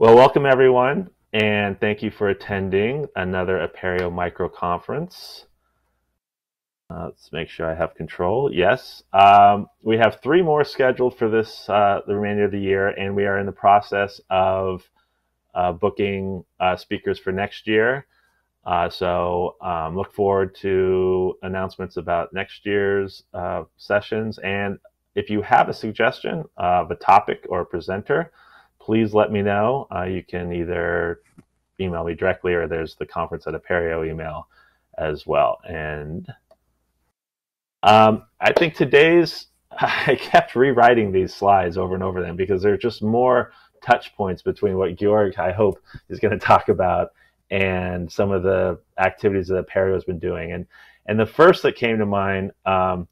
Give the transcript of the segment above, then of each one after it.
Well, welcome everyone, and thank you for attending another Apereo micro conference. Uh, let's make sure I have control. Yes, um, we have three more scheduled for this uh, the remainder of the year, and we are in the process of uh, booking uh, speakers for next year. Uh, so um, look forward to announcements about next year's uh, sessions. And if you have a suggestion of a topic or a presenter, please let me know. Uh, you can either email me directly or there's the conference at Apereo email as well. And um, I think today's, I kept rewriting these slides over and over then because there are just more touch points between what Georg, I hope, is going to talk about and some of the activities that Apereo has been doing. And, and the first that came to mind um,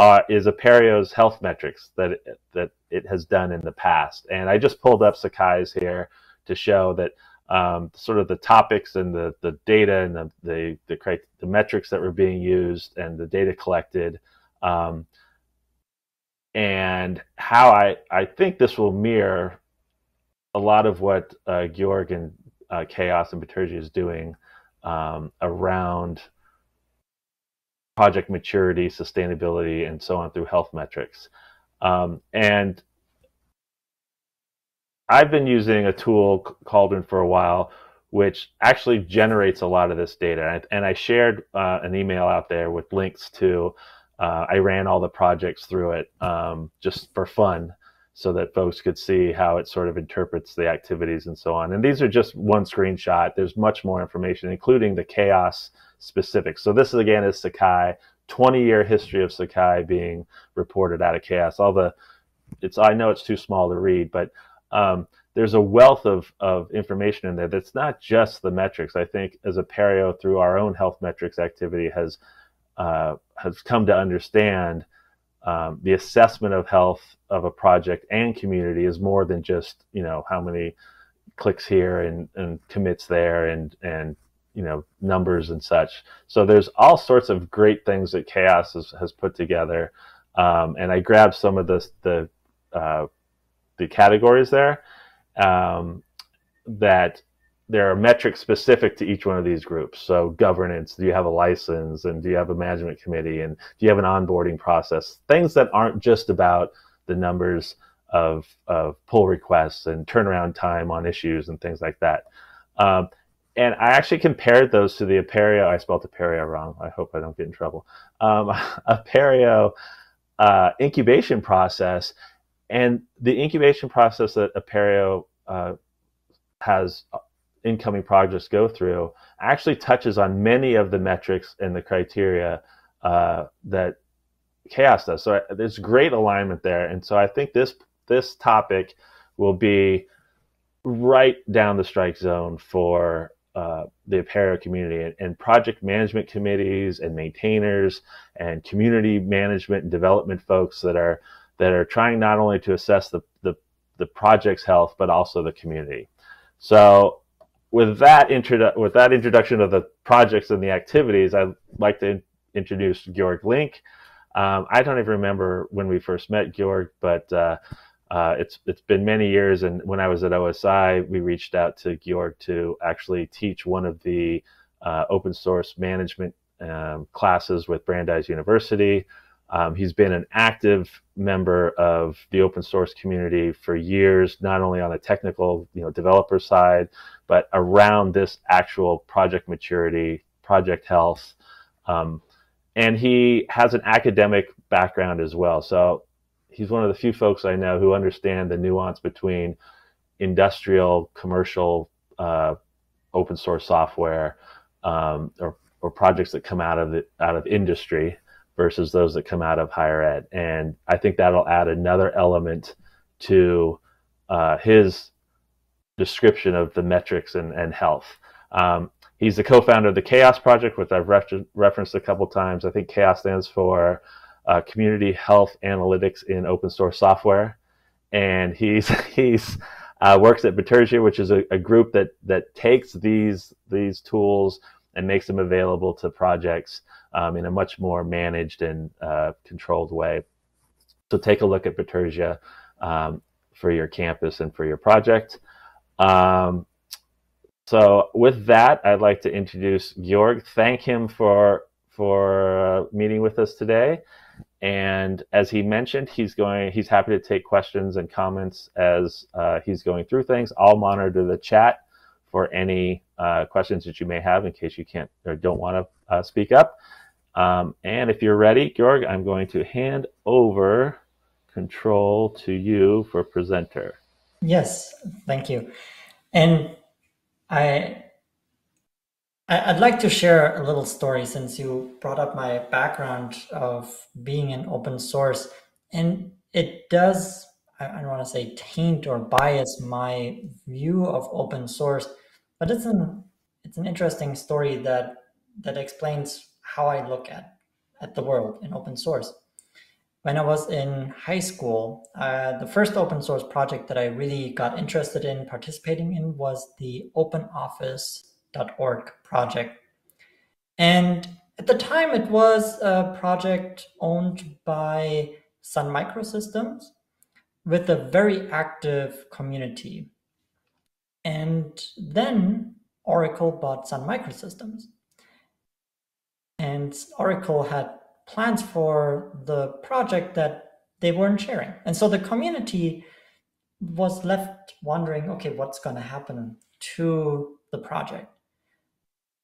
uh, is Apereo's health metrics that it, that it has done in the past. And I just pulled up Sakai's here to show that um, sort of the topics and the, the data and the, the, the, the metrics that were being used and the data collected um, and how I, I think this will mirror a lot of what uh, Georg and uh, CHAOSS and Bitergia is doing um, around project maturity, sustainability, and so on through health metrics. Um, and I've been using a tool, called Cauldron, for a while, which actually generates a lot of this data. And I shared uh, an email out there with links to, uh, I ran all the projects through it um, just for fun so that folks could see how it sort of interprets the activities and so on. And these are just one screenshot. There's much more information, including the CHAOSS specifics. So this is again is Sakai, 20 year history of Sakai being reported out of CHAOSS. All the, it's I know it's too small to read, but um, there's a wealth of, of information in there that's not just the metrics. I think as Apereo through our own health metrics activity has uh, has come to understand um, the assessment of health of a project and community is more than just you know how many clicks here and, and commits there and and you know numbers and such. So there's all sorts of great things that CHAOSS has, has put together, um, and I grabbed some of the the uh, the categories there um, that there are metrics specific to each one of these groups. So governance, do you have a license and do you have a management committee and do you have an onboarding process? Things that aren't just about the numbers of, of pull requests and turnaround time on issues and things like that. Um, and I actually compared those to the Apereo. I spelled Apereo wrong. I hope I don't get in trouble. Um, Apereo uh, incubation process, and the incubation process that Apereo uh, has incoming projects go through actually touches on many of the metrics and the criteria uh, that CHAOSS does. So there's great alignment there, and so I think this this topic will be right down the strike zone for uh, the Apereo community and, and, project management committees and maintainers and community management and development folks that are that are trying not only to assess the, the, the project's health but also the community. So with that introdu- with that introduction of the projects and the activities, I'd like to in- introduce Georg Link. Um, I don't even remember when we first met Georg, but uh, uh, it's it's been many years, and when I was at OSI, we reached out to Georg to actually teach one of the uh, open source management um, classes with Brandeis University. Um, he's been an active member of the open source community for years, not only on the technical, you know, developer side, but around this actual project maturity, project health. Um, and he has an academic background as well. So he's one of the few folks I know who understand the nuance between industrial, commercial, uh, open source software, um, or, or projects that come out of the, out of industry versus those that come out of higher ed. And I think that'll add another element to uh, his description of the metrics and, and health. Um, he's the co-founder of the CHAOSS Project, which I've referenced a couple times. I think CHAOSS stands for uh, community health analytics in open source software, and he's he's uh, works at Bitergia, which is a, a, group that that takes these these tools and makes them available to projects um, in a much more managed and uh, controlled way. So take a look at Bitergia um, for your campus and for your project. Um, so with that, I'd like to introduce Georg. Thank him for for uh, meeting with us today. And as he mentioned, he's going. He's happy to take questions and comments as uh, he's going through things. I'll monitor the chat for any uh, questions that you may have in case you can't or don't want to uh, speak up. Um, and if you're ready, Georg, I'm going to hand over control to you for presenter. Yes, thank you. And I I'd like to share a little story since you brought up my background of being in open source. And it does, I don't want to say taint or bias my view of open source, but it's an it's an interesting story that that explains how I look at at the world in open source. When I was in high school, uh, the first open source project that I really got interested in participating in was the OpenOffice.org project. And at the time, it was a project owned by Sun Microsystems with a very active community. And then Oracle bought Sun Microsystems. And Oracle had plans for the project that they weren't sharing. And so the community was left wondering, okay, what's going to happen to the project?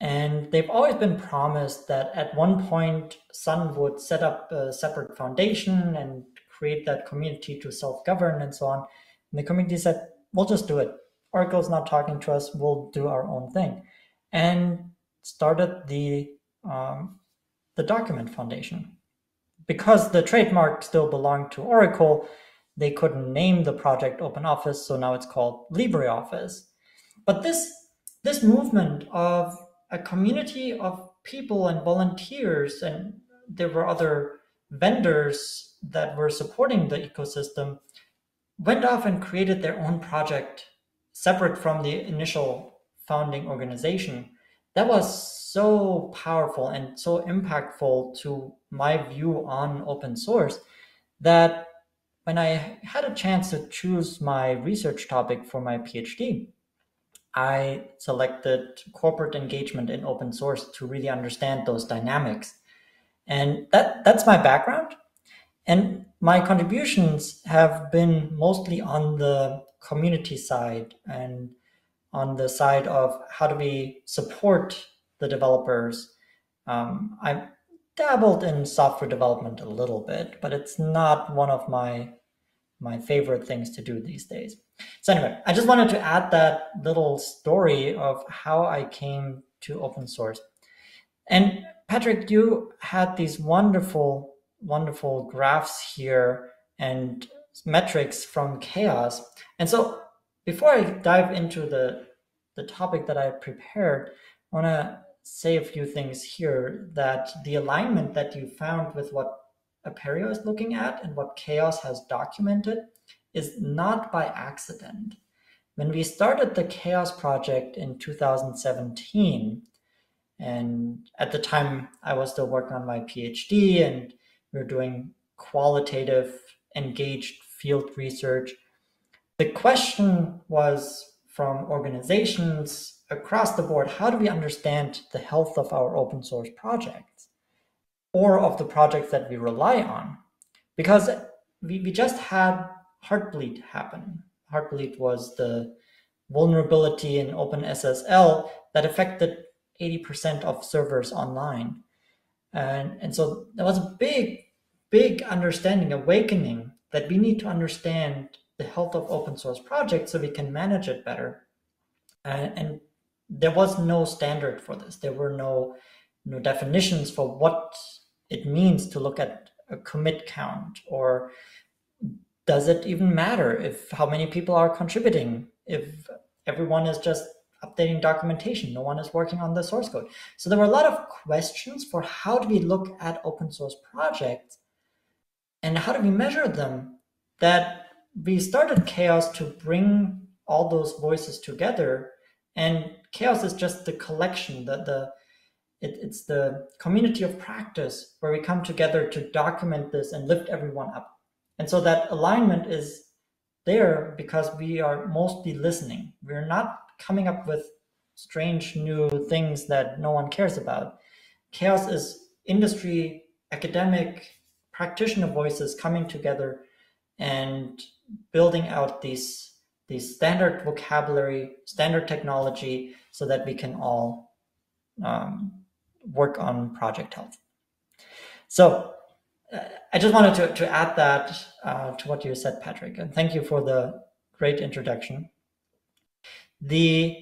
And they've always been promised that at one point Sun would set up a separate foundation and create that community to self-govern and so on. And the community said, we'll just do it. Oracle's not talking to us, we'll do our own thing. And started the um, the document foundation. Because the trademark still belonged to Oracle, they couldn't name the project OpenOffice, so now it's called LibreOffice. But this, this movement of a community of people and volunteers, and there were other vendors that were supporting the ecosystem, went off and created their own project separate from the initial founding organization. That was so powerful and so impactful to my view on open source that when I had a chance to choose my research topic for my PhD, I selected corporate engagement in open source to really understand those dynamics. And that, that's my background. And my contributions have been mostly on the community side and on the side of how do we support the developers. Um, I dabbled in software development a little bit, but it's not one of my my favorite things to do these days. So anyway, I just wanted to add that little story of how I came to open source. And Patrick, you had these wonderful, wonderful graphs here and metrics from CHAOSS. And so before I dive into the, the topic that I prepared, I want to say a few things here that the alignment that you found with what Apereo is looking at and what CHAOSS has documented is not by accident. When we started the CHAOSS project in 2017, and at the time I was still working on my PhD and we were doing qualitative, engaged field research, the question was from organizations across the board, how do we understand the health of our open source projects or of the projects that we rely on? Because we, we just had Heartbleed happen. Heartbleed was the vulnerability in OpenSSL that affected 80% of servers online. And, and so there was a big, big understanding, awakening that we need to understand the health of open source projects so we can manage it better. And, and there was no standard for this. There were no no definitions for what it means to look at a commit count or does it even matter if how many people are contributing if everyone is just updating documentation no one is working on the source code so there were a lot of questions for how do we look at open source projects and how do we measure them that we started CHAOSS to bring all those voices together and CHAOSS is just the collection the the it, it's the community of practice where we come together to document this and lift everyone up and so that alignment is there because we are mostly listening. We're not coming up with strange new things that no one cares about. CHAOSS is industry, academic, practitioner voices coming together and building out these these standard vocabulary, standard technology, so that we can all um, work on project health. So uh, I just wanted to, to add that uh, to what you said, Patrick, and thank you for the great introduction. The,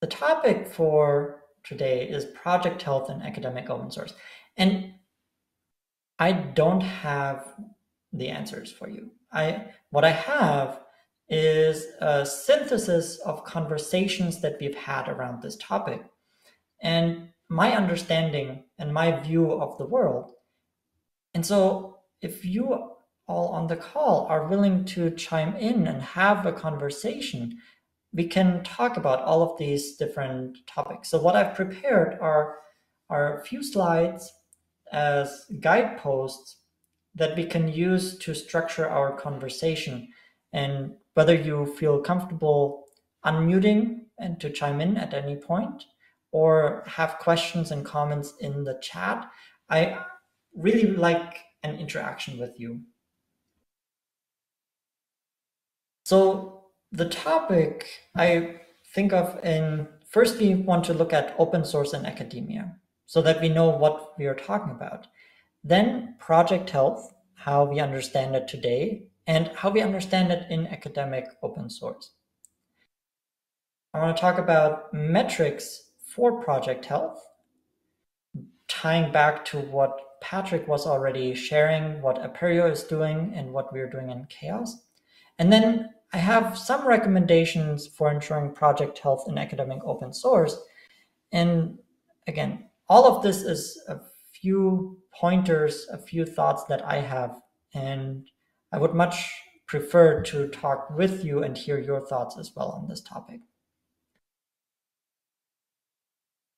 the topic for today is project health and academic open source. And I don't have the answers for you. I what I have is a synthesis of conversations that we've had around this topic. And my understanding and my view of the world. And so if you all on the call are willing to chime in and have a conversation, we can talk about all of these different topics. So what I've prepared are, are a few slides as guideposts that we can use to structure our conversation. And whether you feel comfortable unmuting and to chime in at any point, or have questions and comments in the chat. I really like an interaction with you. So the topic I think of in first we want to look at open source in academia so that we know what we are talking about. Then project health, how we understand it today and how we understand it in academic open source. I want to talk about metrics for Project Health, tying back to what Patrick was already sharing, what Apereo is doing and what we're doing in CHAOSS. And then I have some recommendations for ensuring project health in academic open source. And again, all of this is a few pointers, a few thoughts that I have. And I would much prefer to talk with you and hear your thoughts as well on this topic.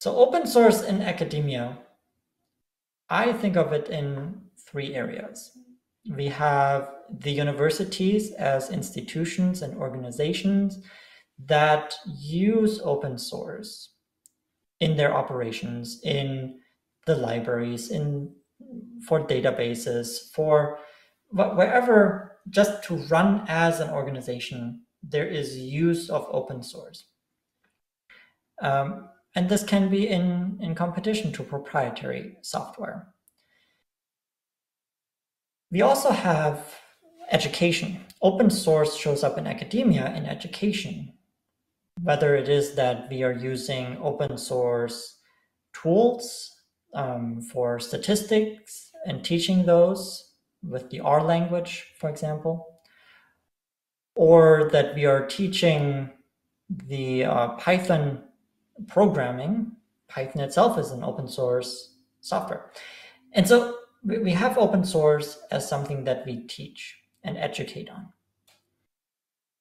So open source in academia, I think of it in three areas. We have the universities as institutions and organizations that use open source in their operations, in the libraries, in for databases, for wherever just to run as an organization, there is use of open source. Um, and this can be in, in competition to proprietary software. We also have education. Open source shows up in academia in education, whether it is that we are using open source tools um, for statistics and teaching those with the R language, for example, or that we are teaching the uh, Python programming, Python itself is an open source software. And so we have open source as something that we teach and educate on.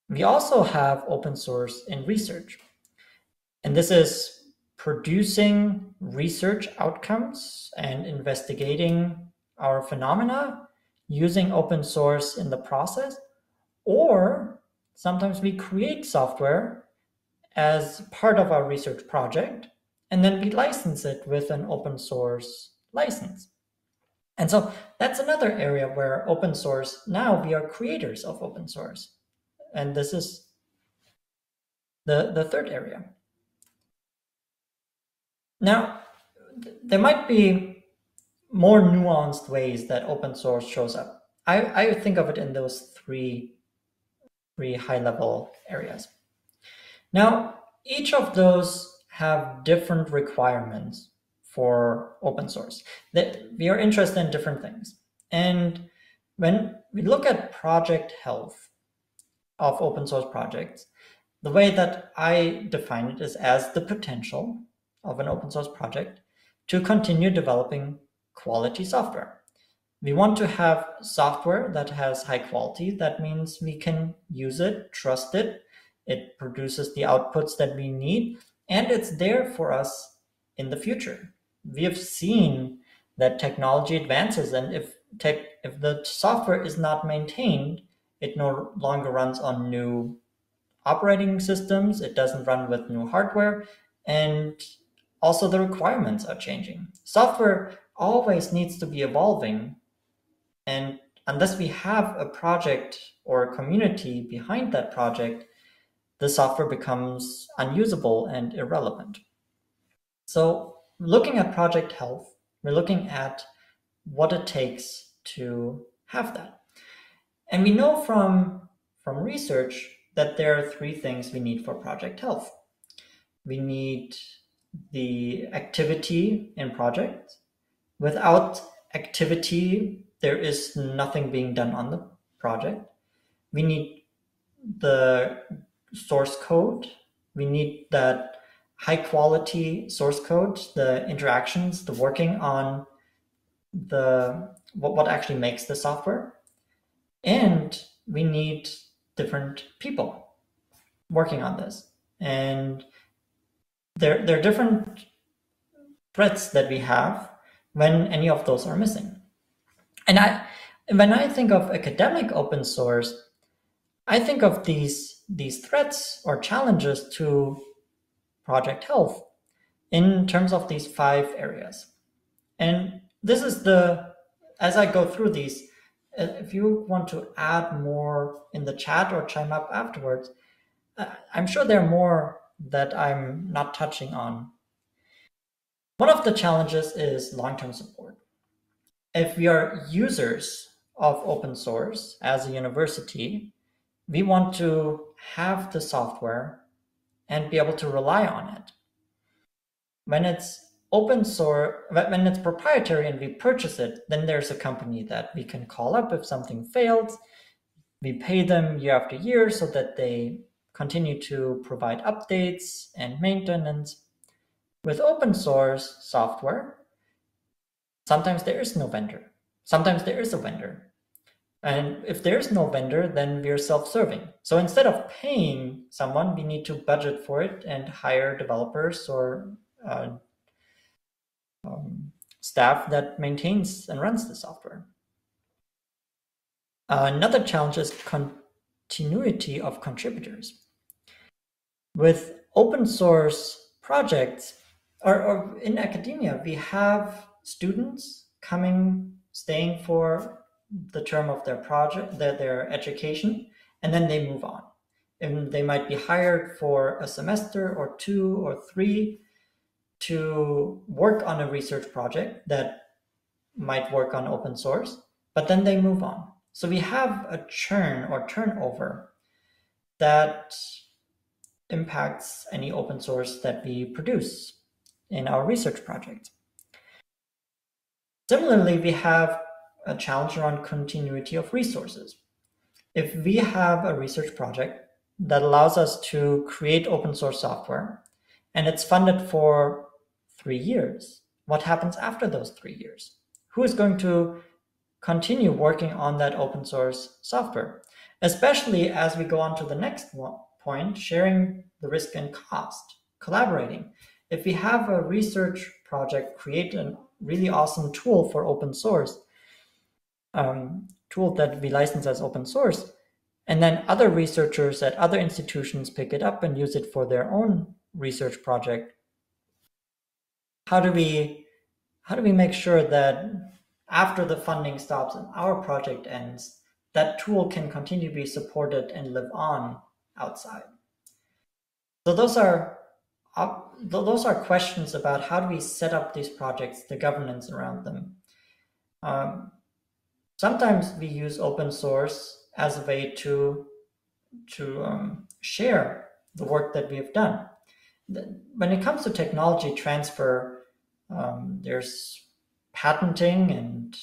We also have open source in research. And this is producing research outcomes and investigating our phenomena using open source in the process. Or sometimes we create software as part of our research project, and then we license it with an open source license. And so that's another area where open source, now we are creators of open source. And this is the, the third area. Now, there might be more nuanced ways that open source shows up. I, I think of it in those three, three high level areas. Now, each of those have different requirements for open source. That we are interested in different things. And when we look at project health of open source projects, the way that I define it is as the potential of an open source project to continue developing quality software. We want to have software that has high quality. That means we can use it, trust it, it produces the outputs that we need, and it's there for us in the future. We have seen that technology advances, and if tech, if the software is not maintained, It no longer runs on new operating systems. It doesn't run with new hardware. And also the requirements are changing. Software always needs to be evolving. And unless we have a project or a community behind that project, the software becomes unusable and irrelevant. So looking at project health, we're looking at what it takes to have that. And we know from, from research that there are three things we need for project health. We need the activity in project. Without activity, there is nothing being done on the project. We need the source code. We need that high quality source code, the interactions, the working on the what, what actually makes the software. And we need different people working on this. And there, there are different threats that we have when any of those are missing. And I, when I think of academic open source, I think of these, these threats or challenges to project health in terms of these five areas. And this is the, as I go through these, uh, if you want to add more in the chat or chime up afterwards, uh, I'm sure there are more that I'm not touching on. One of the challenges is long-term support. If we are users of open source as a university, we want to have the software and be able to rely on it. When it's open source, when it's proprietary and we purchase it, then there's a company that we can call up if something fails. We pay them year after year so that they continue to provide updates and maintenance. With open source software, sometimes there is no vendor. Sometimes there is a vendor. And if there's no vendor, then we're self-serving. So instead of paying someone, we need to budget for it and hire developers or uh, um, staff that maintains and runs the software. Uh, another challenge is continuity of contributors. With open source projects, or, or in academia, we have students coming, staying for the term of their project, their, their education, and then they move on. And they might be hired for a semester or two or three to work on a research project that might work on open source, but then they move on. So we have a churn or turnover that impacts any open source that we produce in our research project. Similarly, we have a challenge around continuity of resources. If we have a research project that allows us to create open source software and it's funded for three years, what happens after those three years? Who is going to continue working on that open source software? Especially as we go on to the next point, sharing the risk and cost, collaborating. If we have a research project create a really awesome tool for open source, um, tool that we license as open source, and then other researchers at other institutions pick it up and use it for their own research project. How do we how do we make sure that after the funding stops and our project ends, that tool can continue to be supported and live on outside? So those are those are questions about how do we set up these projects, the governance around them. Um, Sometimes we use open source as a way to, to um, share the work that we have done. When it comes to technology transfer, um, there's patenting and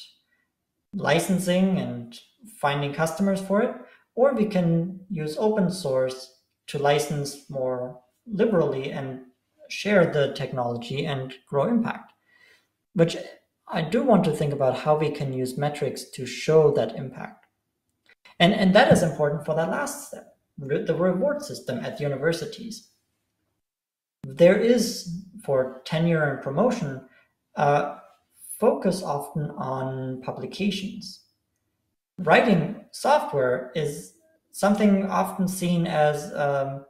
licensing and finding customers for it, or we can use open source to license more liberally and share the technology and grow impact, which I do want to think about how we can use metrics to show that impact. And, and that is important for that last step, the reward system at universities. There is, for tenure and promotion, uh, focus often on publications. Writing software is something often seen as um,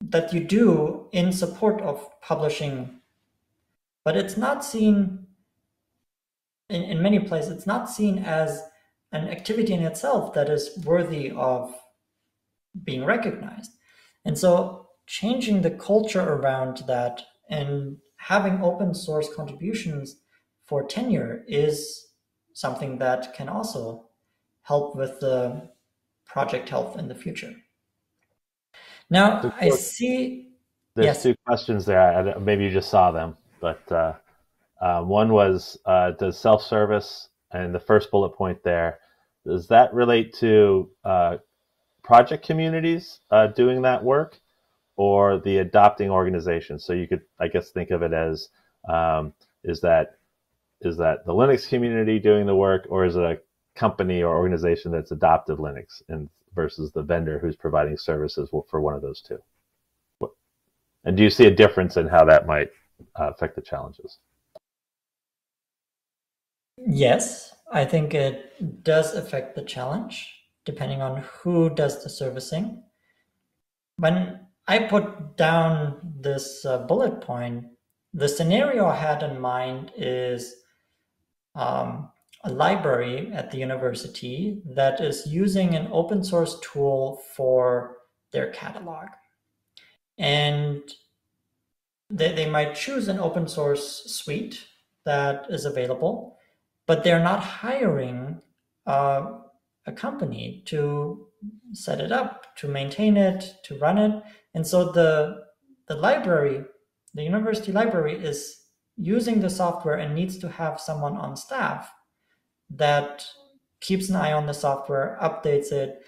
that you do in support of publishing, but it's not seen in, in many places, it's not seen as an activity in itself that is worthy of being recognized. And so changing the culture around that and having open source contributions for tenure is something that can also help with the project health in the future. Now, I see. There's yes. two questions there. Maybe you just saw them, but uh, uh, one was uh, Does self service, and the first bullet point there, does that relate to uh, project communities uh, doing that work or the adopting organization? So you could, I guess, think of it as um, is that is that the Linux community doing the work, or is it a company or organization that's adopted Linux and versus the vendor who's providing services for one of those two? And do you see a difference in how that might uh, affect the challenges? Yes, I think it does affect the challenge depending on who does the servicing. When I put down this uh, bullet point, the scenario I had in mind is um, a library at the university that is using an open source tool for their catalog. And they, they might choose an open source suite that is available, but they're not hiring uh, a company to set it up, to maintain it, to run it. And so the, the library, the university library is using the software and needs to have someone on staff that keeps an eye on the software, updates it.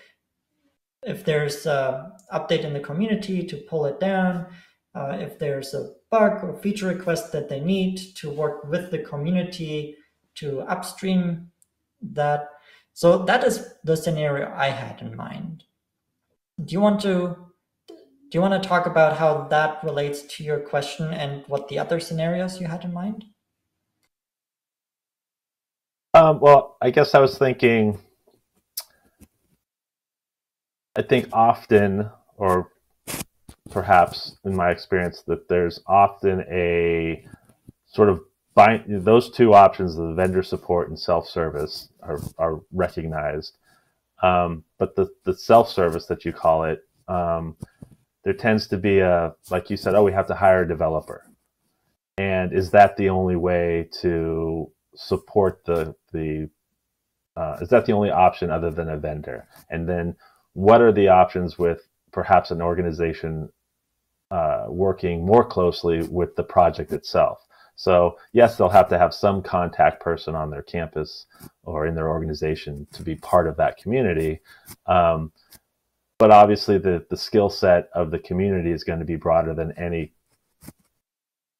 If there's an update in the community to pull it down, uh, if there's a bug or feature request that they need to work with the community to upstream that. So that is the scenario I had in mind. Do you want to do you want to talk about how that relates to your question and what the other scenarios you had in mind? Um, well, I guess I was thinking, I think often, or perhaps in my experience, that there's often a sort of bind, those two options, the vendor support and self service, are, are recognized. Um, but the, the self service that you call it, um, there tends to be a, like you said, oh, we have to hire a developer. And is that the only way to support the the uh, is that the only option other than a vendor? And then what are the options with perhaps an organization uh, working more closely with the project itself? So yes, they'll have to have some contact person on their campus or in their organization to be part of that community. Um, but obviously the, the skill set of the community is going to be broader than any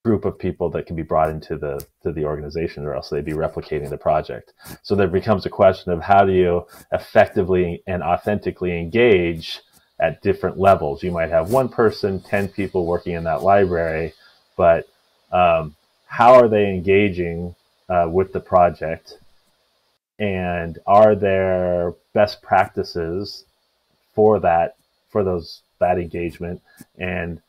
group of people that can be brought into the to the organization or else they'd be replicating the project. So there becomes a question of how do you effectively and authentically engage at different levels? You might have one person 10 people working in that library but um, how are they engaging uh, with the project? And are there best practices for that for those that engagement? And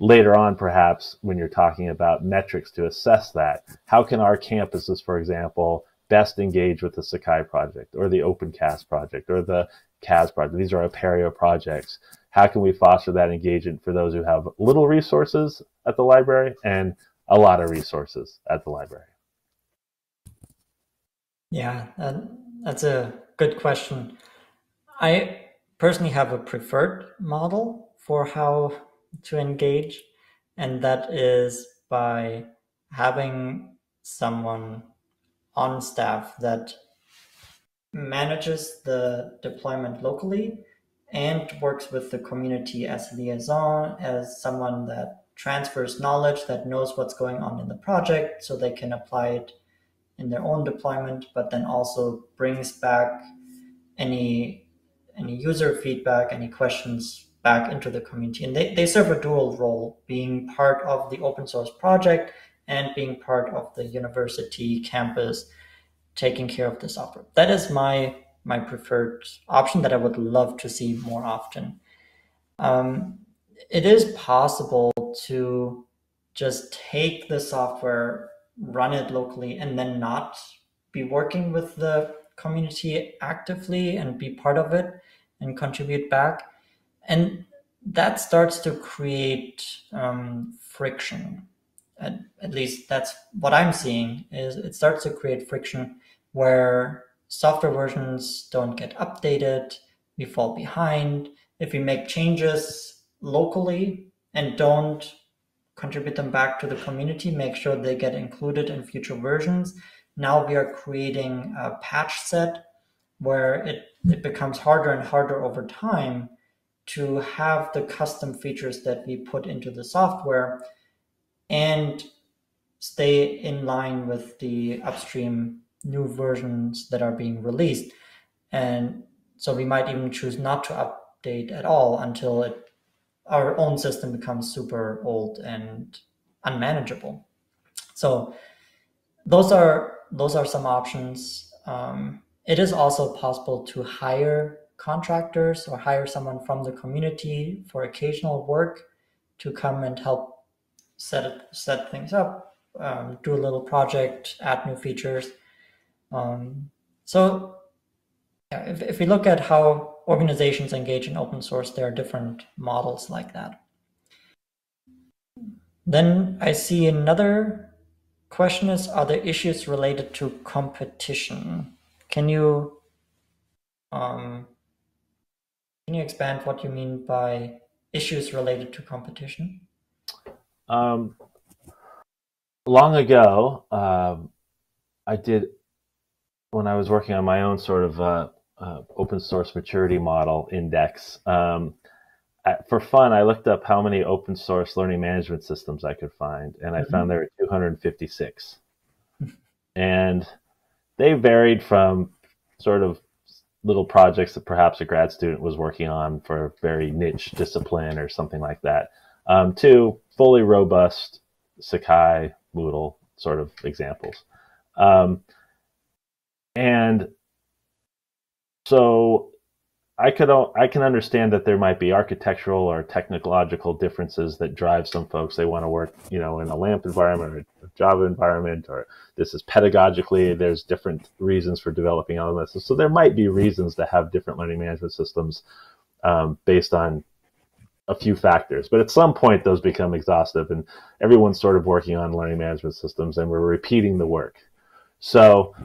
later on, perhaps when you're talking about metrics to assess that, how can our campuses, for example, best engage with the Sakai project or the Opencast project or the CAS project? These are Apereo projects. How can we foster that engagement for those who have little resources at the library and a lot of resources at the library? Yeah, that's a good question. I personally have a preferred model for how to engage, and that is by having someone on staff that manages the deployment locally and works with the community as liaison, as someone that transfers knowledge, that knows what's going on in the project so they can apply it in their own deployment, but then also brings back any any user feedback, any questions back into the community. And they, they serve a dual role, being part of the open source project and being part of the university campus taking care of the software. That is my my preferred option that I would love to see more often. Um, it is possible to just take the software, run it locally, and then not be working with the community actively and be part of it and contribute back. And that starts to create um, friction. At, at least that's what I'm seeing is it starts to create friction where software versions don't get updated, we fall behind. If we make changes locally and don't contribute them back to the community, make sure they get included in future versions. Now we are creating a patch set where it, it becomes harder and harder over time to have the custom features that we put into the software and stay in line with the upstream new versions that are being released. And so we might even choose not to update at all until it our own system becomes super old and unmanageable. So those are those are some options. Um, it is also possible to hire contractors or hire someone from the community for occasional work to come and help set it, set things up, um, do a little project, add new features. Um, so yeah, if, if we look at how organizations engage in open source, there are different models like that. Then I see another question is, are there issues related to competition? Can you um, can you expand what you mean by issues related to competition? Um, long ago, um, I did when I was working on my own sort of uh, uh, open source maturity model index. Um, at, for fun, I looked up how many open source learning management systems I could find, and I mm-hmm. found there were 256. and they varied from sort of little projects that perhaps a grad student was working on for a very niche discipline or something like that, um, to fully robust Sakai, Moodle sort of examples. Um, and so I could I can understand that there might be architectural or technological differences that drive some folks. They want to work, you know, in a LAMP environment or a Java environment, or this is pedagogically. There's different reasons for developing elements, so there might be reasons to have different learning management systems um, based on a few factors. But at some point, those become exhaustive, and everyone's sort of working on learning management systems, and we're repeating the work. So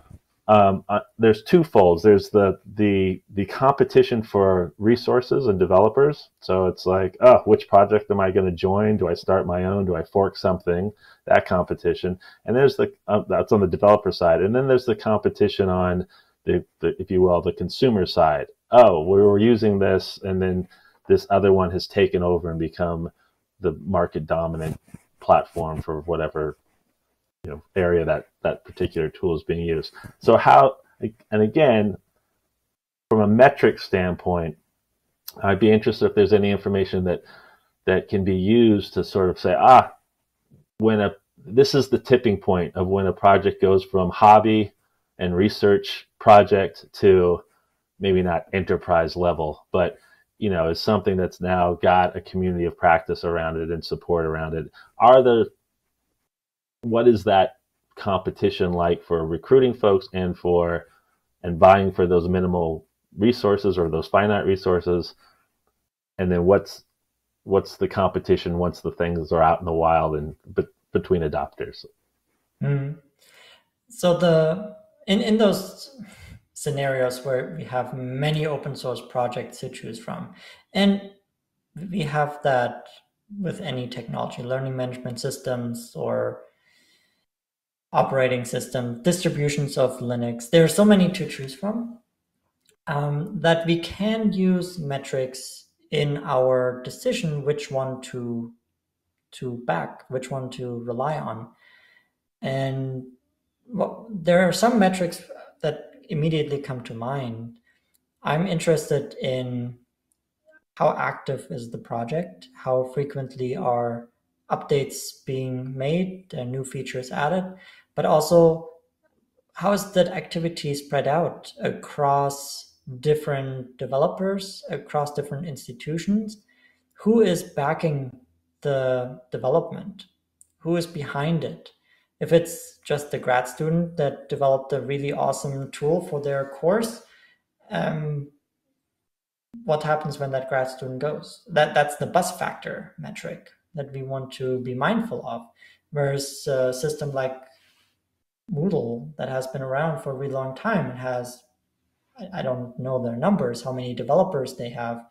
um, uh, there's two folds. There's the the the competition for resources and developers. So it's like, oh, which project am I going to join? Do I start my own? Do I fork something? That competition. And there's the uh, that's on the developer side. And then there's the competition on the, the if you will, the consumer side. Oh, we were using this, and then this other one has taken over and become the market dominant platform for whatever you know area that that particular tool is being used. So how and again, from a metric standpoint, I'd be interested if there's any information that that can be used to sort of say, ah, when a this is the tipping point of when a project goes from hobby and research project to maybe not enterprise level, but you know, is something that's now got a community of practice around it and support around it. Are there what is that competition like for recruiting folks and for and buying for those minimal resources or those finite resources and then what's what's the competition once the things are out in the wild and be, between adopters mm. so the in in those scenarios where we have many open source projects to choose from and we have that with any technology learning management systems or operating system, distributions of Linux. There are so many to choose from um, that we can use metrics in our decision which one to to back, which one to rely on. And well, there are some metrics that immediately come to mind. I'm interested in how active is the project, how frequently are updates being made new features added, but also how is that activity spread out across different developers, across different institutions? Who is backing the development? Who is behind it? If it's just the grad student that developed a really awesome tool for their course, um, what happens when that grad student goes? That that's the bus factor metric that we want to be mindful of. Whereas a system like Moodle that has been around for a really long time and has I don't know their numbers, how many developers they have,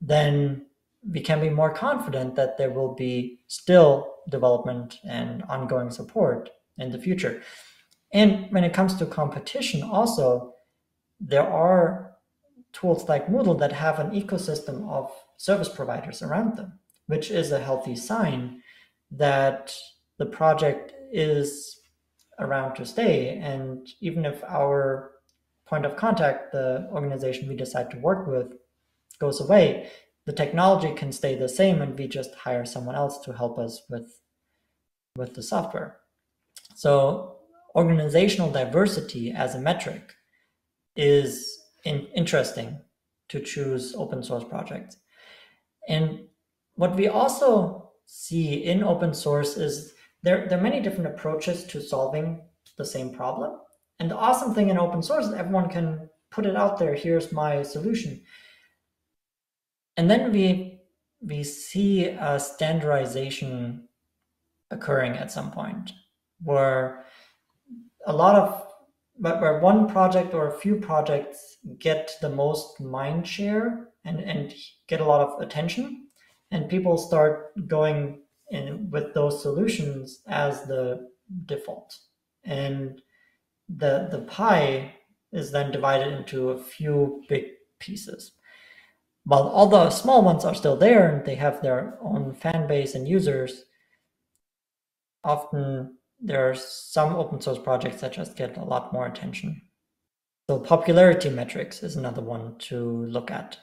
then we can be more confident that there will be still development and ongoing support in the future. And when it comes to competition, also, there are tools like Moodle that have an ecosystem of service providers around them, which is a healthy sign that the project is around to stay. And even if our point of contact, the organization we decide to work with, goes away, the technology can stay the same and we just hire someone else to help us with with the software. So organizational diversity as a metric is in, interesting to choose open source projects. And what we also see in open source is there, there are many different approaches to solving the same problem. And the awesome thing in open source is everyone can put it out there. Here's my solution. And then we we see a standardization occurring at some point where a lot of but where one project or a few projects get the most mind share and, and get a lot of attention and people start going in with those solutions as the default and the the pie is then divided into a few big pieces while all the small ones are still there and they have their own fan base and users often there are some open source projects that just get a lot more attention. So popularity metrics is another one to look at.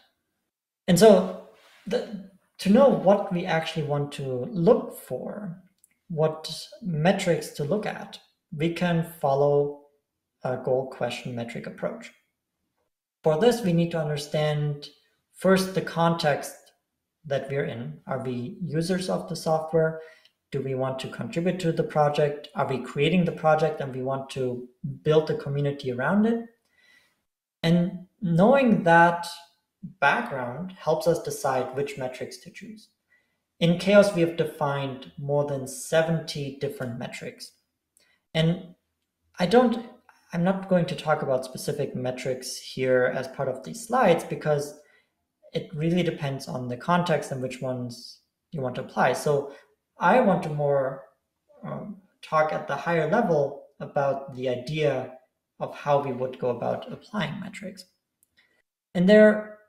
And so the, to know what we actually want to look for, what metrics to look at, we can follow a goal question metric approach. For this, we need to understand first the context that we're in. Are we users of the software? do we want to contribute to the project? Are we creating the project and we want to build a community around it? And knowing that background helps us decide which metrics to choose. In CHAOSS, we have defined more than 70 different metrics. And I don't, I'm not going to talk about specific metrics here as part of these slides because it really depends on the context and which ones you want to apply. So I want to more um, talk at the higher level about the idea of how we would go about applying metrics. And there,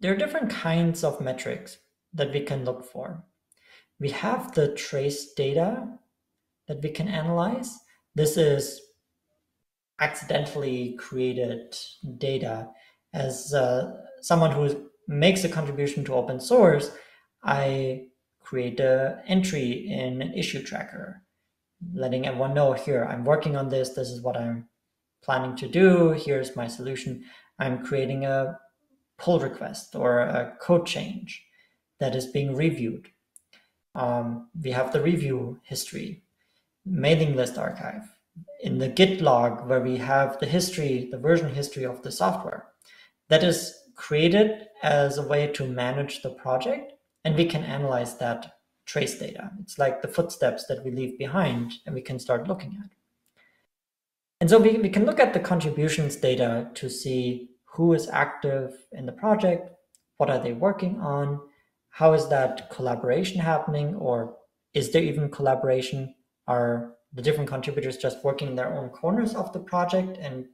there are different kinds of metrics that we can look for. We have the trace data that we can analyze. This is accidentally created data. As uh, someone who makes a contribution to open source, I create an entry in an issue tracker, letting everyone know here, I'm working on this. This is what I'm planning to do. Here's my solution. I'm creating a pull request or a code change that is being reviewed. Um, we have the review history, mailing list archive, in the Git log where we have the history, the version history of the software. That is created as a way to manage the project and we can analyze that trace data. It's like the footsteps that we leave behind and we can start looking at. And so we, we can look at the contributions data to see who is active in the project, what are they working on, how is that collaboration happening, or is there even collaboration? Are the different contributors just working in their own corners of the project and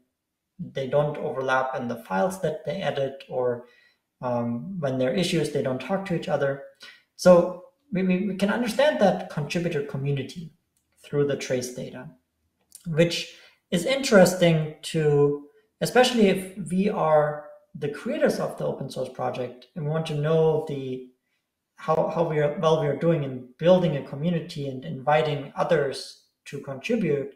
they don't overlap in the files that they edit or um, when there are issues, they don't talk to each other. So we, we, we can understand that contributor community through the trace data, which is interesting to, especially if we are the creators of the open source project and we want to know the how, how we are well we are doing in building a community and inviting others to contribute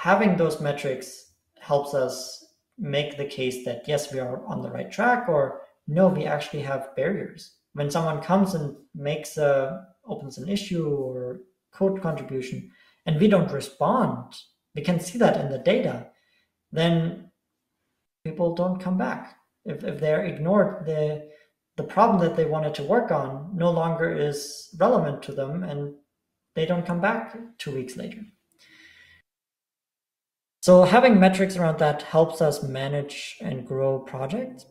having those metrics helps us make the case that yes, we are on the right track, or no, we actually have barriers. When someone comes and makes a opens an issue or code contribution, and we don't respond, we can see that in the data, then people don't come back. If, if they're ignored, the the problem that they wanted to work on no longer is relevant to them and they don't come back two weeks later. So having metrics around that helps us manage and grow projects.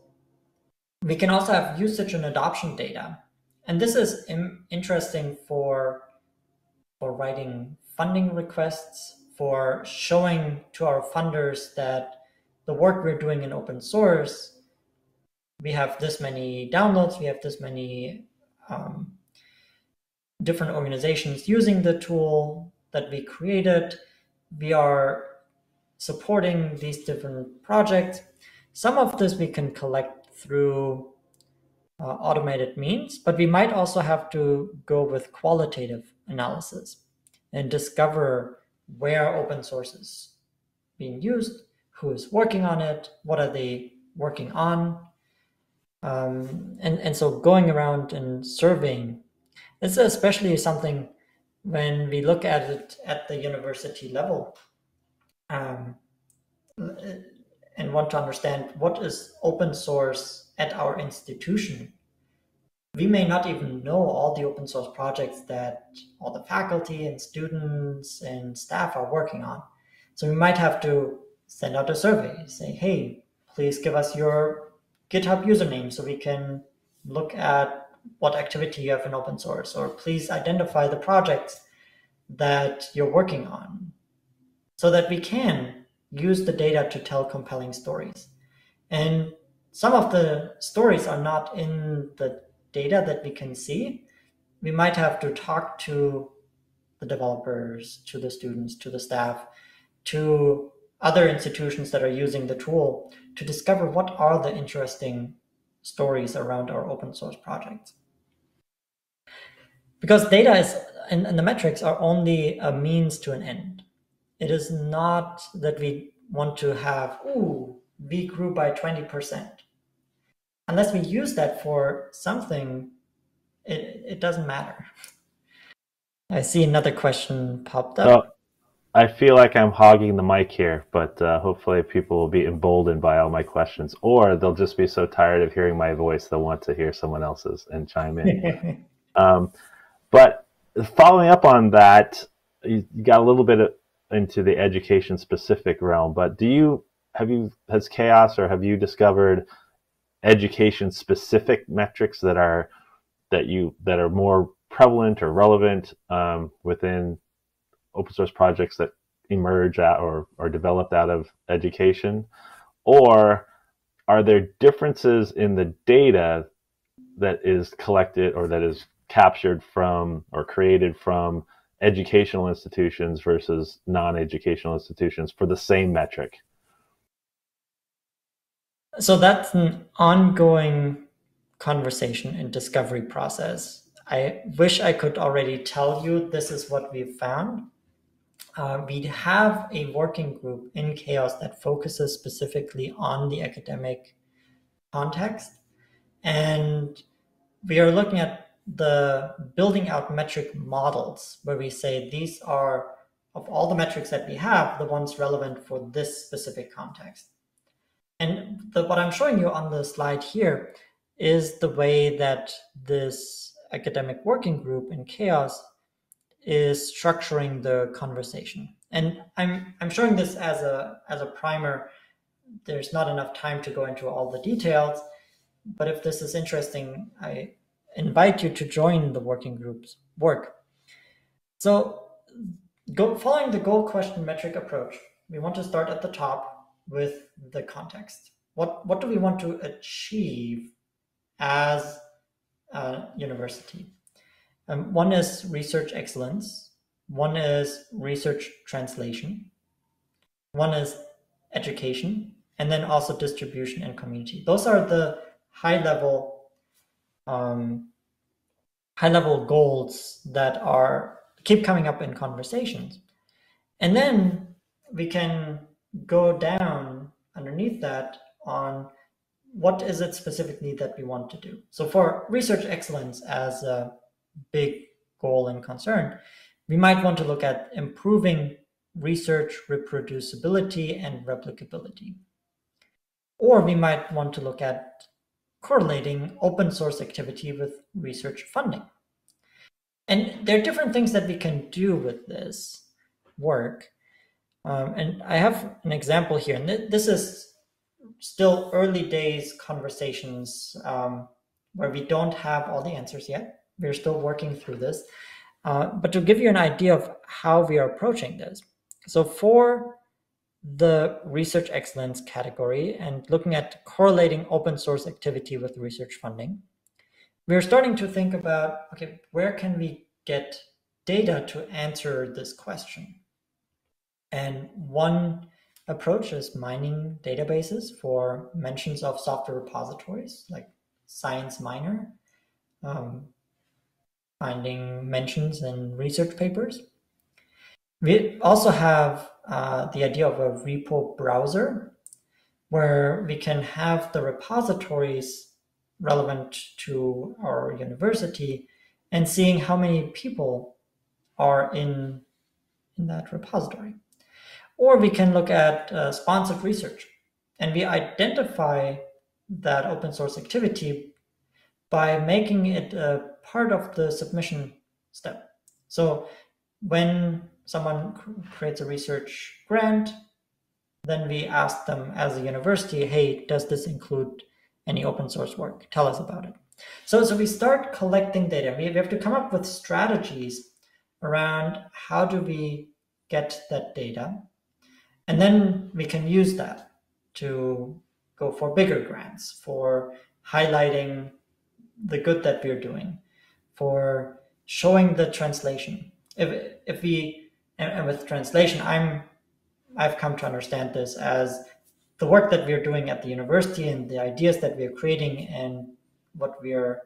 We can also have usage and adoption data. And this is interesting for, for writing funding requests, for showing to our funders that the work we're doing in open source, we have this many downloads, we have this many um, different organizations using the tool that we created. We are supporting these different projects. Some of this we can collect through uh, automated means, but we might also have to go with qualitative analysis and discover where open source is being used, who is working on it, what are they working on. Um, and, and so going around and surveying, this is especially something when we look at it at the university level um, and want to understand what is open source at our institution we may not even know all the open source projects that all the faculty and students and staff are working on. So we might have to send out a survey, say, hey, please give us your GitHub username so we can look at what activity you have in open source, or please identify the projects that you're working on so that we can use the data to tell compelling stories. And some of the stories are not in the data that we can see, we might have to talk to the developers, to the students, to the staff, to other institutions that are using the tool to discover what are the interesting stories around our open source projects. Because data is and, and the metrics are only a means to an end. It is not that we want to have, ooh, we grew by 20% unless we use that for something, it, it doesn't matter. I see another question popped up. I feel like I'm hogging the mic here, but uh, hopefully people will be emboldened by all my questions, or they'll just be so tired of hearing my voice they'll want to hear someone else's and chime in. um, but following up on that, you got a little bit into the education specific realm, but do you have you has CHAOSS or have you discovered education specific metrics that are that you that are more prevalent or relevant um, within open source projects that emerge out or are developed out of education or are there differences in the data that is collected or that is captured from or created from educational institutions versus non-educational institutions for the same metric so that's an ongoing conversation and discovery process. I wish I could already tell you this is what we've found. Uh, we have a working group in CHAOSS that focuses specifically on the academic context. And we are looking at the building out metric models where we say these are, of all the metrics that we have, the ones relevant for this specific context. And the, what I'm showing you on the slide here is the way that this academic working group in CHAOSS is structuring the conversation. And I'm, I'm showing this as a, as a primer. There's not enough time to go into all the details, but if this is interesting, I invite you to join the working group's work. So go, following the goal question metric approach, we want to start at the top with the context. What, what do we want to achieve as a university? Um, one is research excellence. One is research translation. One is education, and then also distribution and community. Those are the high level, um, high level goals that are keep coming up in conversations. And then we can go down underneath that on what is it specifically that we want to do. So for research excellence as a big goal and concern, we might want to look at improving research reproducibility and replicability. Or we might want to look at correlating open source activity with research funding. And there are different things that we can do with this work. Um, and I have an example here, and th this is still early days conversations um, where we don't have all the answers yet. We're still working through this. Uh, but to give you an idea of how we are approaching this. So for the research excellence category and looking at correlating open source activity with research funding, we're starting to think about, okay, where can we get data to answer this question? And one approach is mining databases for mentions of software repositories like ScienceMiner, um, finding mentions in research papers. We also have uh, the idea of a repo browser where we can have the repositories relevant to our university and seeing how many people are in, in that repository. Or we can look at uh, sponsored research and we identify that open source activity by making it a part of the submission step. So when someone creates a research grant, then we ask them as a university, hey, does this include any open source work? Tell us about it. So, so we start collecting data. We have to come up with strategies around how do we get that data and then we can use that to go for bigger grants, for highlighting the good that we're doing, for showing the translation. If, if we, and with translation, I'm, I've come to understand this as the work that we're doing at the university and the ideas that we're creating and what we're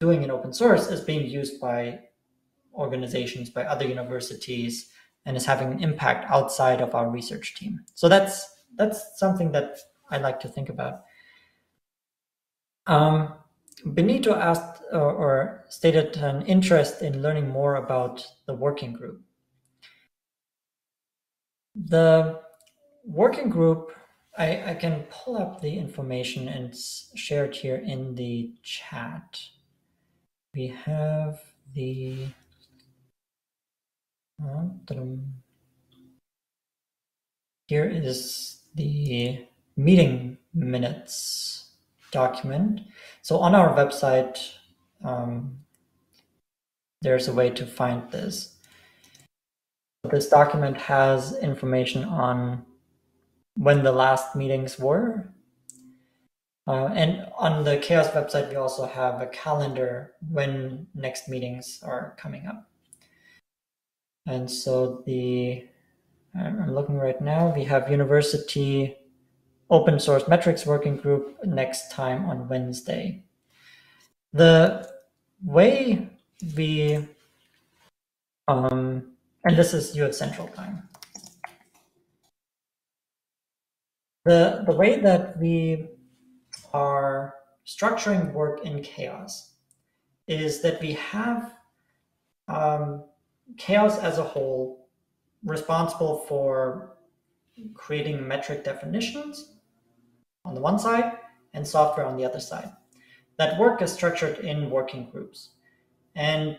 doing in open source is being used by organizations, by other universities, and is having an impact outside of our research team. So that's that's something that I like to think about. Um, Benito asked or, or stated an interest in learning more about the working group. The working group, I, I can pull up the information and share it here in the chat. We have the uh, here is the meeting minutes document. So on our website, um, there's a way to find this. This document has information on when the last meetings were. Uh, and on the CHAOSS website, we also have a calendar when next meetings are coming up. And so the, I'm looking right now, we have university open source metrics working group next time on Wednesday. The way we, um, and this is US Central Time. The, the way that we are structuring work in CHAOSS is that we have um, CHAOSS as a whole responsible for creating metric definitions on the one side and software on the other side. That work is structured in working groups. And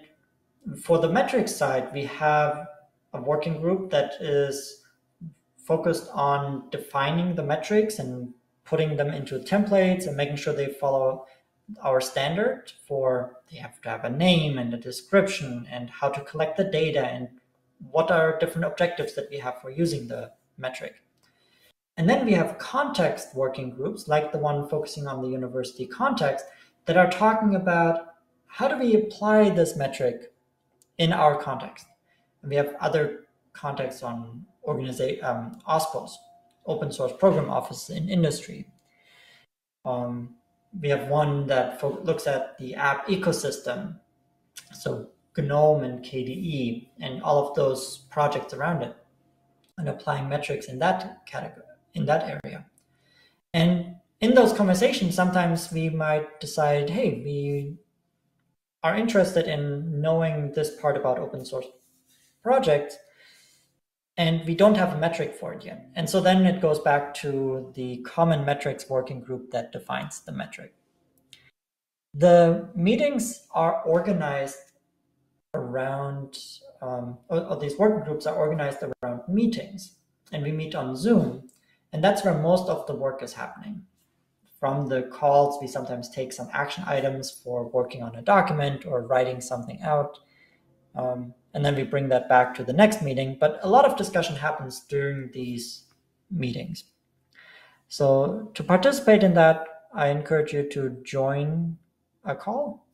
for the metrics side, we have a working group that is focused on defining the metrics and putting them into templates and making sure they follow our standard for they have to have a name and a description and how to collect the data and what are different objectives that we have for using the metric. And then we have context working groups like the one focusing on the university context that are talking about how do we apply this metric in our context. And we have other contexts on organization, um, OSPOs, open source program offices in industry. Um, we have one that looks at the app ecosystem, so GNOME and KDE and all of those projects around it. and applying metrics in that category, in that area. And in those conversations, sometimes we might decide, hey, we are interested in knowing this part about open source projects, and we don't have a metric for it yet. And so then it goes back to the common metrics working group that defines the metric. The meetings are organized around, um, or, or these working groups are organized around meetings, and we meet on Zoom, and that's where most of the work is happening. From the calls, we sometimes take some action items for working on a document or writing something out. Um, and then we bring that back to the next meeting. But a lot of discussion happens during these meetings. So to participate in that, I encourage you to join a call.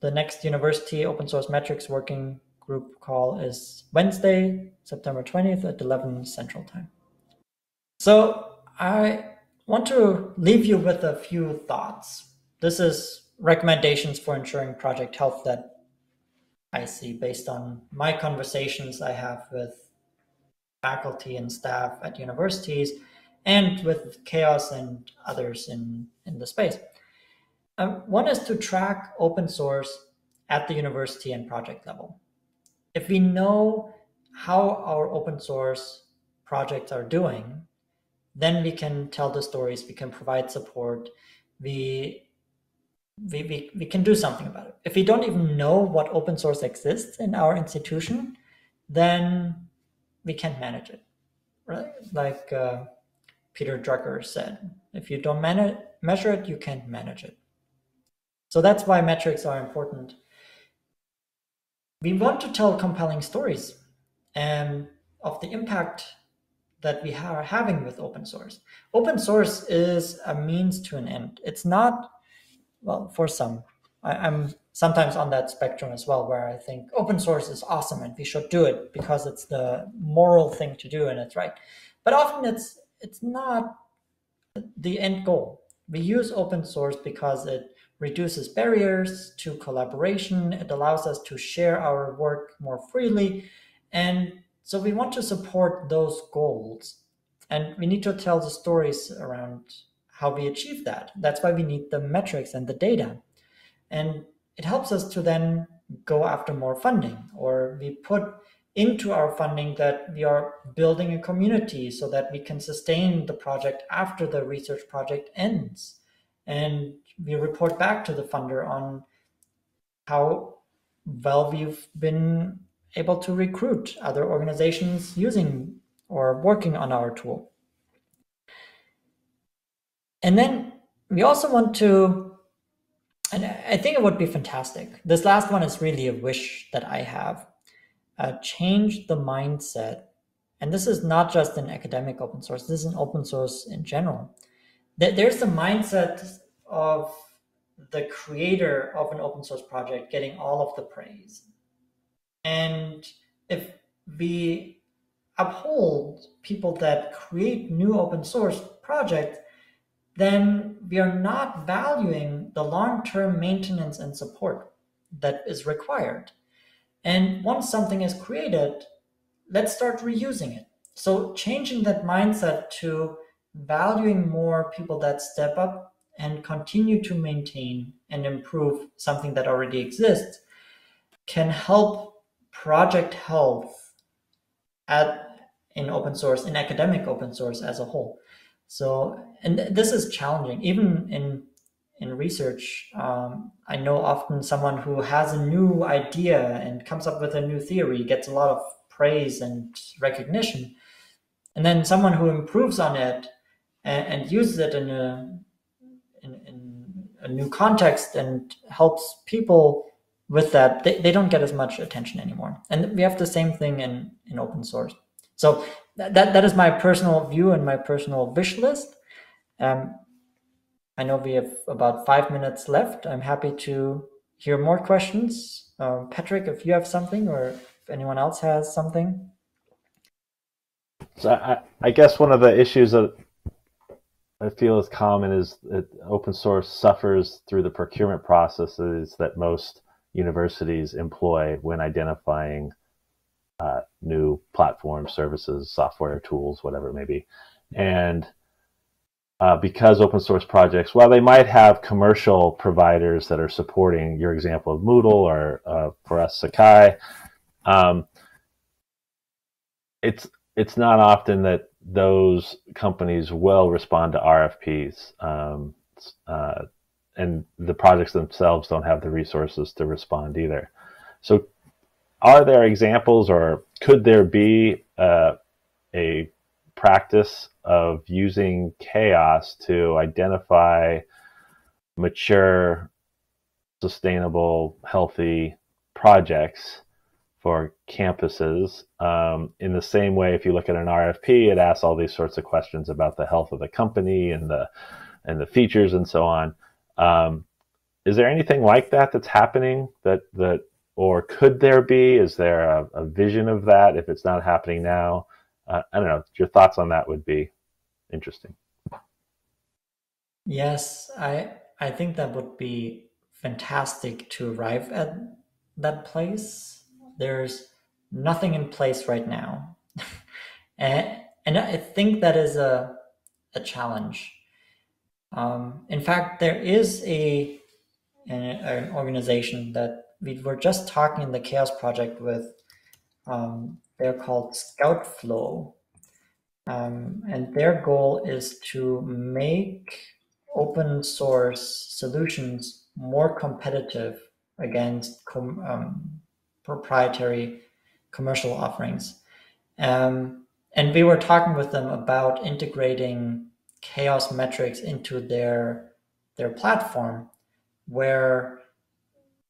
The next University Open Source Metrics Working Group call is Wednesday, September 20th at 11 Central Time. So I want to leave you with a few thoughts. This is recommendations for ensuring project health that I see based on my conversations I have with faculty and staff at universities and with CHAOSS and others in, in the space. Um, one is to track open source at the university and project level. If we know how our open source projects are doing, then we can tell the stories, we can provide support, we we, we, we can do something about it. If we don't even know what open source exists in our institution, then we can't manage it, right? Like uh, Peter Drucker said, if you don't manage, measure it, you can't manage it. So that's why metrics are important. We want to tell compelling stories and of the impact that we are having with open source. Open source is a means to an end. It's not well, for some, I, am sometimes on that spectrum as well, where I think open source is awesome and we should do it because it's the moral thing to do and it's right. But often it's it's not the end goal. We use open source because it reduces barriers to collaboration. It allows us to share our work more freely. And so we want to support those goals. And we need to tell the stories around how we achieve that. That's why we need the metrics and the data. And it helps us to then go after more funding or we put into our funding that we are building a community so that we can sustain the project after the research project ends. And we report back to the funder on how well we've been able to recruit other organizations using or working on our tool. And then we also want to, and I think it would be fantastic. This last one is really a wish that I have. Uh, change the mindset. And this is not just in academic open source, this is in open source in general. There's the mindset of the creator of an open source project getting all of the praise. And if we uphold people that create new open source projects, then we are not valuing the long-term maintenance and support that is required. And once something is created, let's start reusing it. So changing that mindset to valuing more people that step up and continue to maintain and improve something that already exists can help project health at in open source, in academic open source as a whole. So, and this is challenging, even in in research. Um, I know often someone who has a new idea and comes up with a new theory gets a lot of praise and recognition, and then someone who improves on it and, and uses it in a in, in, a new context and helps people with that, they, they don't get as much attention anymore. And we have the same thing in in open source. So that, that is my personal view and my personal wish list. Um, I know we have about five minutes left. I'm happy to hear more questions. Um, Patrick, if you have something or if anyone else has something. So I, I guess one of the issues that I feel is common is that open source suffers through the procurement processes that most universities employ when identifying uh, new platforms, services, software, tools, whatever it may be. And uh, because open source projects, while they might have commercial providers that are supporting your example of Moodle or uh, for us Sakai, um, it's it's not often that those companies will respond to RFPs, um, uh, and the projects themselves don't have the resources to respond either. So, are there examples, or could there be uh, a practice of using CHAOSS to identify mature, sustainable, healthy projects for campuses. Um, in the same way, if you look at an RFP, it asks all these sorts of questions about the health of the company and the and the features and so on. Um, is there anything like that that's happening that that or could there be? Is there a, a vision of that if it's not happening now? Uh, I don't know. Your thoughts on that would be interesting. Yes, I I think that would be fantastic to arrive at that place there's nothing in place right now. and, and I think that is a, a challenge. Um, in fact, there is a an, an, organization that we were just talking in the CHAOSS Project with. Um, they're called Scoutflow, um, and their goal is to make open source solutions more competitive against com- um, proprietary commercial offerings. Um, and we were talking with them about integrating CHAOSS metrics into their their platform where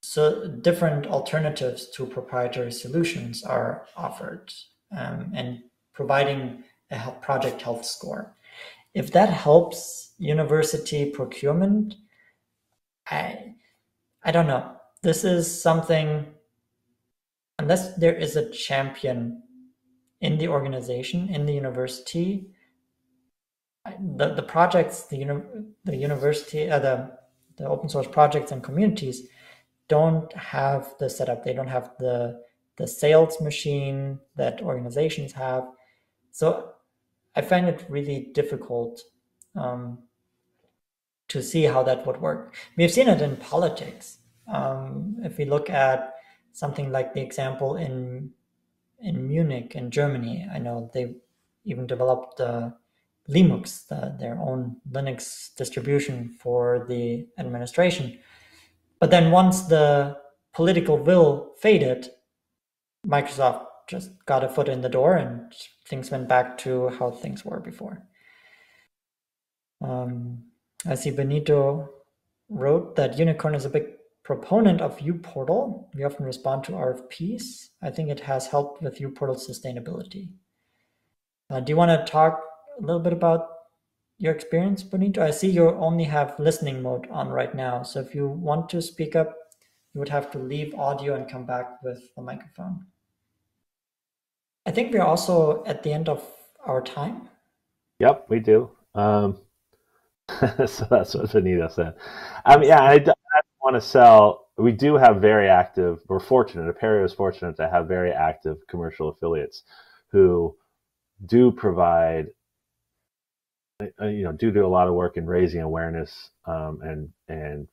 so different alternatives to proprietary solutions are offered um, and providing a project health score. If that helps university procurement i i don't know. This is something unless there is a champion in the organization, in the university, the, the projects, the, uni- the university, uh, the, the open source projects and communities don't have the setup. They don't have the, the sales machine that organizations have. So I find it really difficult um, to see how that would work. We've seen it in politics. Um, if we look at something like the example in in Munich in Germany. I know they even developed uh, Linux, the, their own Linux distribution for the administration. But then once the political will faded, Microsoft just got a foot in the door and things went back to how things were before. Um, I see Benito wrote that Unicon is a big proponent of uPortal. We often respond to RFPs. I think it has helped with uPortal sustainability. Uh, do you want to talk a little bit about your experience, Benito? I see you only have listening mode on right now. So if you want to speak up, you would have to leave audio and come back with the microphone. I think we're also at the end of our time. Yep, we do. Um, so that's what Benito said. Um, yeah, I, want to sell, we do have very active, we're fortunate, Apereo is fortunate to have very active commercial affiliates who do provide, you know, do do a lot of work in raising awareness um, and, and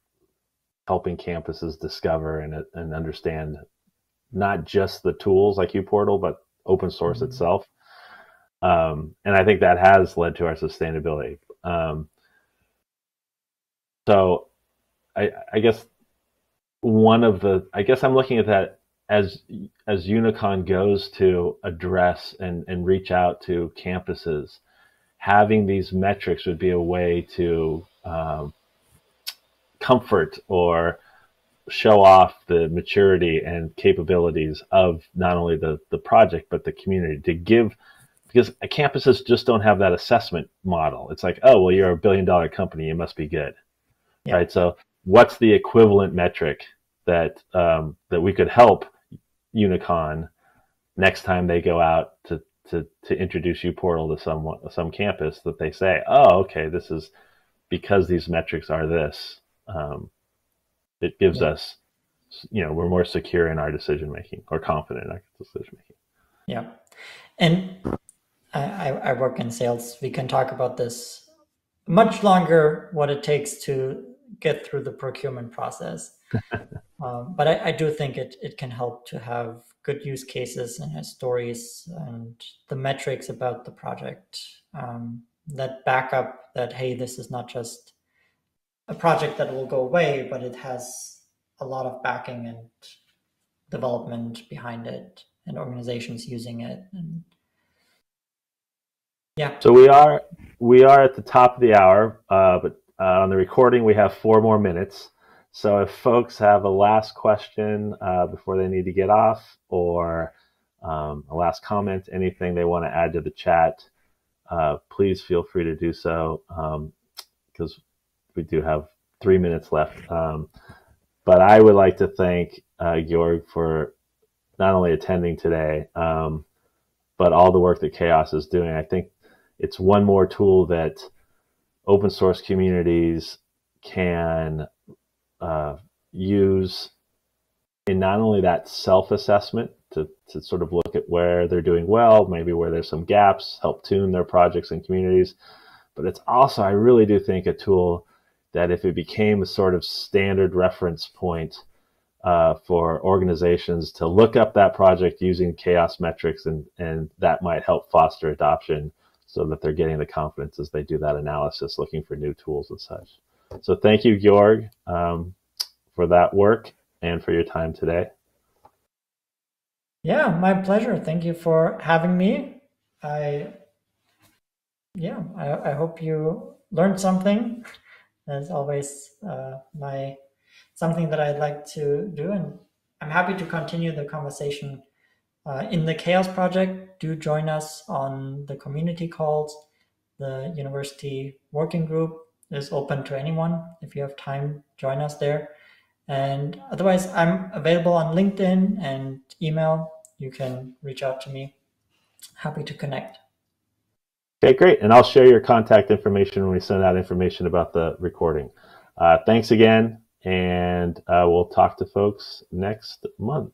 helping campuses discover and, and understand not just the tools like uPortal, but open source mm-hmm. itself. Um, and I think that has led to our sustainability. Um, so I, I guess one of the I guess I'm looking at that as as Unicon goes to address and, and reach out to campuses, having these metrics would be a way to um, comfort or show off the maturity and capabilities of not only the, the project but the community to give because campuses just don't have that assessment model. It's like, oh well, you're a billion dollar company, you must be good, yeah. right? So what's the equivalent metric that um, that we could help Unicon next time they go out to to, to introduce uPortal to some some campus that they say, oh, okay, this is because these metrics are this. Um, it gives yeah. us, you know, we're more secure in our decision making or confident in our decision making. Yeah. And I, I work in sales. We can talk about this much longer, what it takes to get through the procurement process. um, but I, I, do think it, it can help to have good use cases and stories and the metrics about the project um, that back up that, hey, this is not just a project that will go away, but it has a lot of backing and development behind it and organizations using it and yeah. So we are we are at the top of the hour uh, but uh, on the recording we have four more minutes so if folks have a last question uh, before they need to get off or um, a last comment anything they want to add to the chat uh, please feel free to do so because um, we do have three minutes left um, but i would like to thank uh, Georg for not only attending today, um, but all the work that CHAOSS is doing. I think it's one more tool that open source communities can uh, use in not only that self assessment to, to sort of look at where they're doing well, maybe where there's some gaps, help tune their projects and communities, but it's also, I really do think, a tool that if it became a sort of standard reference point uh, for organizations to look up that project using CHAOSS metrics, and, and that might help foster adoption so that they're getting the confidence as they do that analysis, looking for new tools and such. So thank you, Georg, um, for that work and for your time today. Yeah, my pleasure. Thank you for having me. I, yeah, I, I hope you learned something. As always, uh, my something that I'd like to do. And I'm happy to continue the conversation uh, in the CHAOSS project. Do join us on the community calls. The university working group is open to anyone. If you have time, join us there. And otherwise, I'm available on LinkedIn and email. You can reach out to me. Happy to connect. Okay, great. And I'll share your contact information when we send out information about the recording. Uh, thanks again and uh, we'll talk to folks next month.